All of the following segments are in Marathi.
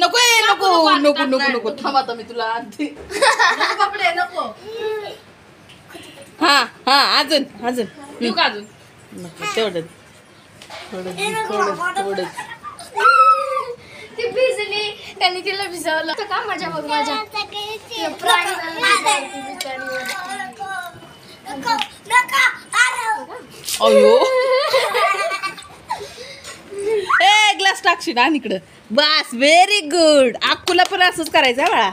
नको ए, नको नको नको नको थांब आता मी तुला कपडे नको. हा हा अजून अजून. अजून? तेवढं थोडं थोडं थोडं त्यांनी तिला भिजवलं तर का माझ्या बघ माझ्या अयो. ए ग्लास टाकशील आणि इकडं. बस व्हेरी गुड अक्कूला पण असंच करायचं आहे बाळा.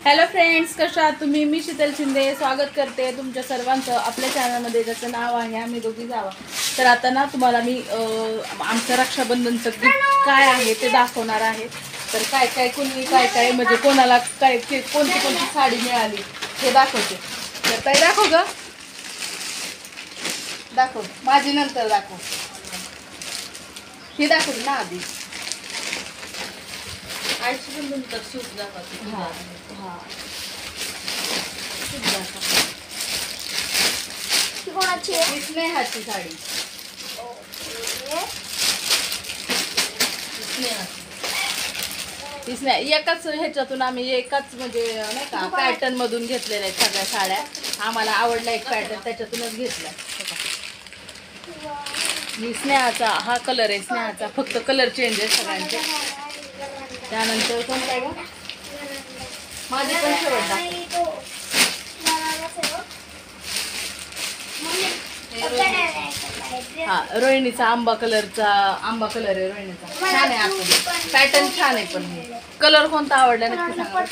हॅलो फ्रेंड्स कशा आहात तुम्ही? मी शीतल शिंदे. स्वागत करते तुमच्या सर्वांचं. आपल्या चॅनलमध्ये ज्याचं नाव आहे आम्ही दोघी जावा. तर आता ना तुम्हाला मी आमचं रक्षाबंधनचं गिफ्ट काय आहे ते दाखवणार आहे. तर काय काय कोणी काय काय म्हणजे कोणाला काय के- कोणती कोणती साडी मिळाली हे दाखवते. तर काय दाखव ग. दाखव. माझी नंतर दाखव. ही दाखवली ना आधी. आईची पण नंतर सूट दाखवते हा हा. खूप दाखव. ती कोणाची? आहे ही स्नेहाची साडी. ही स्नेहा एकाच ह्याच्यातून आम्ही एकाच म्हणजे नाही का पॅटर्न मधून घेतलेल्या आहेत सगळ्या साड्या. आम्हाला आवडला एक पॅटर्न त्याच्यातूनच घेतला. ही स्नेहाचा हा कलर आहे स्नेहाचा. फक्त कलर चेंज आहे सगळ्यांचे. त्यानंतर कोणता आहे? माझी पण शेवट हा रोहिणीचा आंबा कलरचा आंबा कलर आहे रोहिणीचा. छान आहे आपण पॅटर्न छान आहे पण कलर कोणता आवडला नक्की सांगा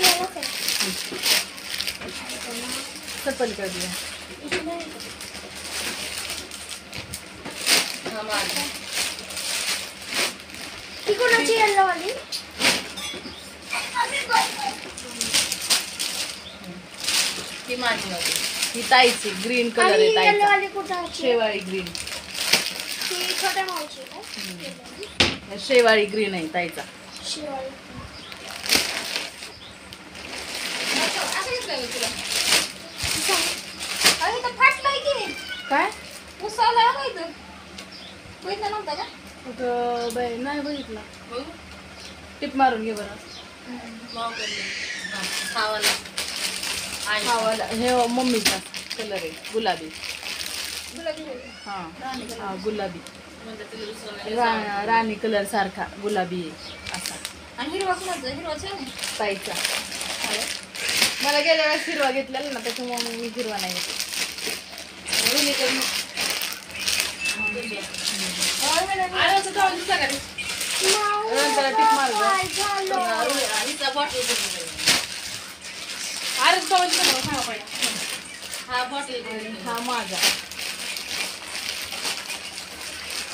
चल पलीकडे घेऊया. हा माझा. नव्हती ही ताईची ग्रीन कलर आहे ताईचा. शेवाळी ग्रीन शेवाळी ग्रीन आहे ताईचा. काय? नाही बघितला. बघू. टिप मारून घे बरं. हा, खावाला. हा हे मम्मीचा कलर आहे गुलाबी. गुलाबी हा हा गुलाबी. रा- राणी कलर सारखा गुलाबी असा. आणि हिरवा कुणाचा हिरवा छान आहे. ताईचा मला गेल्या वेळेस हिरवा घेतलेला ना त्याच्यामुळे मी हिरवा नाही घेतला. हा, रुनी, हा, हिचा bottle बघून जाईल. अरे जाऊन दे मला, सांगा पहिले. हा बॉटल बघून हा माझा छान आहे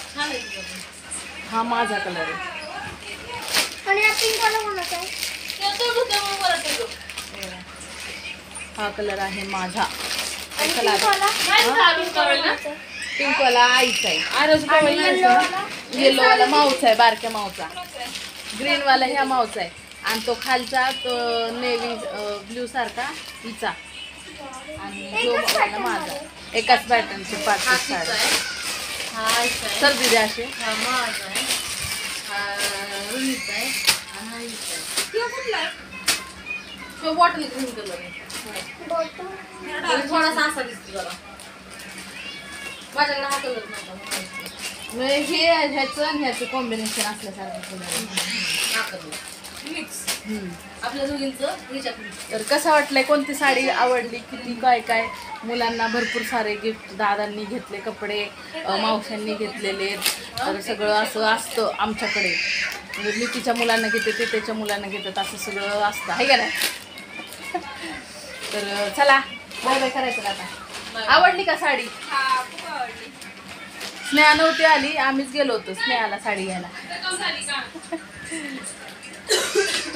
तुझं पण. हा माझा कलर आहे. आणि हा पिंक वाला कोणाचा आहे? ते तो धुतल्यामुळे बरं ठेवतो. हा? कलर आहे माझा पिंक वाला. आईचा आहे? येलो वाला? माऊचा आहे बारक्या माऊचा ग्रीन वाला ह्या माऊचा आहे. आणि तो खालचा तो नेव्ही ब्ल्यू सारखा हिचा. आणि जो माझा. एकाच पॅटर्नचे पाच साड्या. सर्दी द्या असे हा माझा आहे. हा रुनीचा आहे. आणि हा हिचा आहे. तो बॉटल आहे आणि थोडासा असा दिसतो जरा माझ्याकडे हा कलर नव्हता म्हणजे हे ह्याचं आणि ह्याचं कॉम्बिनेशन असल्यासारखं. हा कलर मिक्स. आपल्या दोघींचं. तर कसं वाटलंय? कोणती साडी आवडली? किती काय काय? मुलांना भरपूर सारे गिफ्ट दादांनी घेतले कपडे मावशांनी घेतलेले तर सगळं असं असतं आमच्याकडे. म्हणजे मी तिच्या मुलांना घेते ते त्याच्या मुलांना घेतात असं सगळं असतं. आहे का नाही? तर चला. बाय बाय करायचं का आता? आवडली का साडी? हा स्नेहा नव्हती आली आम्हीच गेलो होतो स्नेहाला साडी घ्यायला.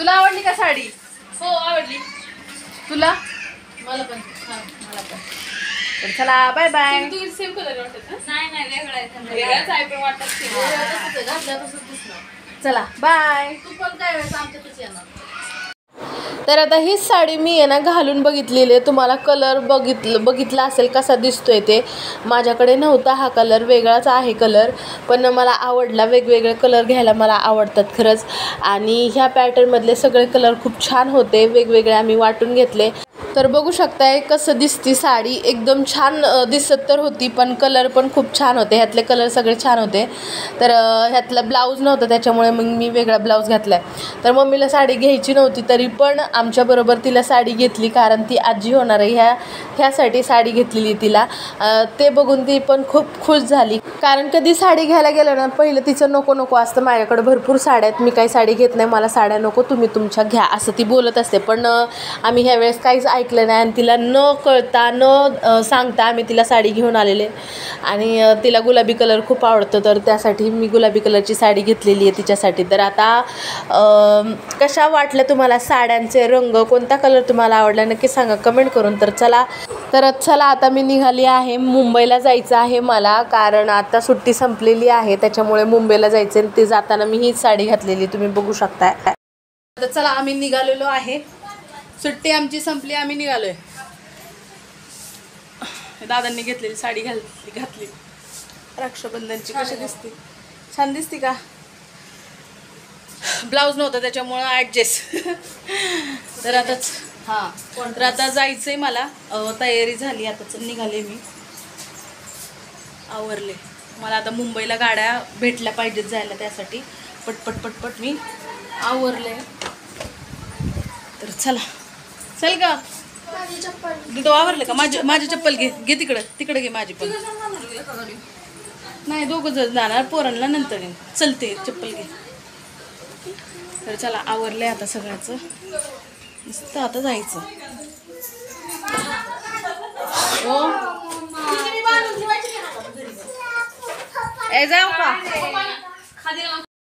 तुला आवडली का साडी? हो आवडली. तुला? मला पण. हा मला पण. तर चला बाय बाय तू सेम कलर वाटत नाही नाही वेगळा आहे वेगळाच आहे पण वाटत घातल्या तसंच दिसणार. चला बाय तू पण काय वेळेस आमच्यातच येणार. तर आता ही साडी मी आहे ना घालून बघितलेली आहे. तुम्हाला कलर बघितलं बघितला असेल कसा दिसतोय ते. माझ्याकडे नव्हता हा कलर वेगळाच आहे कलर पण मला आवडला वेगवेगळे कलर घ्यायला मला आवडतात खरंच. आणि ह्या पॅटर्नमधले सगळे कलर खूप छान होते. वेगवेगळे आम्ही वाटून घेतले. तर बघू शकताय कसं दिसती साडी. एकदम छान दिसत तर होती पण कलर पण खूप छान होते. ह्यातले कलर सगळे छान होते. तर ह्यातला ब्लाऊज नव्हता त्याच्यामुळे मग मी वेगळा ब्लाऊज घातला आहे तर मम्मीला साडी घ्यायची नव्हती तरी पण आमच्याबरोबर तिला साडी घेतली कारण ती आजी होणार आहे. ह्या ह्यासाठी साडी घेतलेली तिला. ते बघून ती पण खूप खुश झाली. कारण कधी साडी घ्यायला गेलं ना पहिलं तिचं नको नको असतं. माझ्याकडे भरपूर साड्या आहेत. मी काही साडी घेत नाही. मला साड्या नको तुम्ही तुमच्या घ्या असं ती बोलत असते. पण आम्ही ह्यावेळेस काहीच काहीच ऐकलं नाही आणि तिला न कळता न सांगता आम्ही तिला साडी घेऊन आलेले. आणि तिला गुलाबी कलर खूप आवडतं तर त्यासाठी मी गुलाबी कलरची साडी घेतलेली आहे तिच्यासाठी. तर आता कशा वाटल्या तुम्हाला साड्यांचे रंग? कोणता कलर तुम्हाला आवडला? नक्की सांगा कमेंट करून. तर चला तर चला आता मी निघाली आहे. मुंबईला जायचं आहे मला कारण आता सुट्टी संपलेली आहे त्याच्यामुळे मुंबईला जायचं आहे ते जाताना मी हीच साडी घातलेली तुम्ही बघू शकताय. तर चला आम्ही निघालेलो आहे. सुट्टी आमची संपली आम्ही निघालोय. दादांनी घेतलेली साडी घातली घातली. रक्षाबंधनची कशी दिसते? छान दिसते का? ब्लाऊज नव्हतं त्याच्यामुळं ॲडजस्ट तर आताच हां तर आता जायचंय मला. अं, तयारी झाली आताच निघाले मी. आवरले. मला आता मुंबईला गाड्या भेटल्या पाहिजेत जायला त्यासाठी. पटपट पटपट मी आवरले. तर चला. चल का तिथं आवरले का? माझी माझी चप्पल घे. घे तिकडं. तिकडं घे माझी पण. नाही दोघं जण जाणार पोरांना नंतर चलते चप्पल घे. तर चला आवरलंय आता सगळ्याचं. नुसतं आता जायचं. हो? ए जाऊ का?